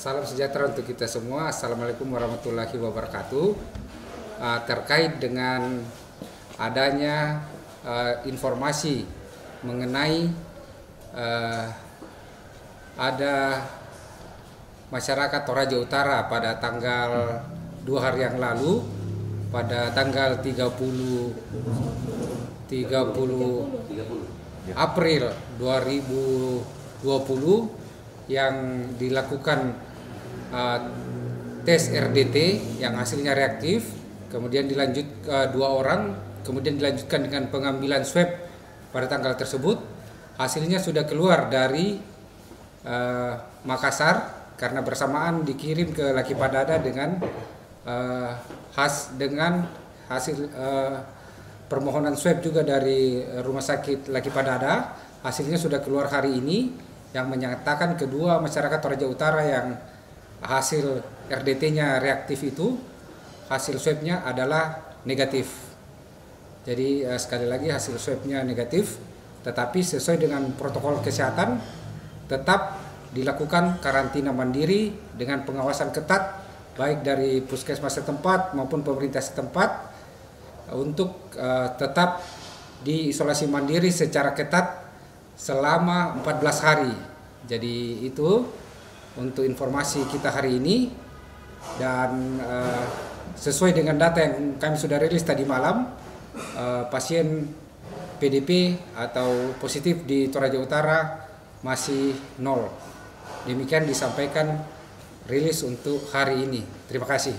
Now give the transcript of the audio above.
Salam sejahtera untuk kita semua. Assalamualaikum warahmatullahi wabarakatuh. Uh, terkait dengan adanya uh, informasi mengenai uh, ada masyarakat Toraja Utara pada tanggal dua hari yang lalu pada tanggal 30 30 April 2020 yang dilakukan uh, tes RDT yang hasilnya reaktif kemudian dilanjut uh, dua orang kemudian dilanjutkan dengan pengambilan swab pada tanggal tersebut. Hasilnya sudah keluar dari uh, Makassar karena bersamaan dikirim ke Laki Padada dengan uh, khas dengan hasil uh, permohonan swab juga dari Rumah Sakit Laki Padada. Hasilnya sudah keluar hari ini yang menyatakan kedua masyarakat Toraja Utara yang hasil RDT-nya reaktif itu hasil swabnya adalah negatif. Jadi uh, sekali lagi hasil swabnya negatif tetapi sesuai dengan protokol kesehatan tetap dilakukan karantina mandiri dengan pengawasan ketat baik dari puskesmas setempat maupun pemerintah setempat untuk uh, tetap diisolasi mandiri secara ketat selama 14 hari. Jadi itu untuk informasi kita hari ini dan uh, sesuai dengan data yang kami sudah rilis tadi malam uh, pasien PDP atau positif di Toraja Utara masih nol. Demikian disampaikan rilis untuk hari ini. Terima kasih.